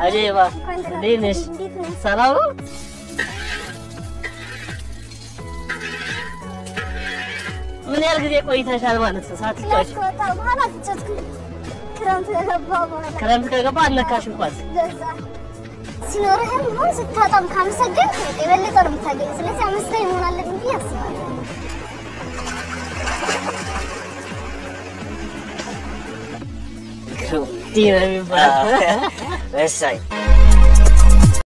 አጀባ እንዴት ነሽ? ሰላም ነው? ምን ያህል ጊዜ ቆይተሻል ማለት ነው? ሳትጫወች ክረምት ከገባ አልነካሽም ኳስ። ሲኖርህም ሆን ስታጣም ካመሰገንክ የበለጠ ነው የምታገኝ። ስለዚህ አመስጋኝ መሆን አለብን ብዬ አስባለሁ። Tina, me fala. Ah, é.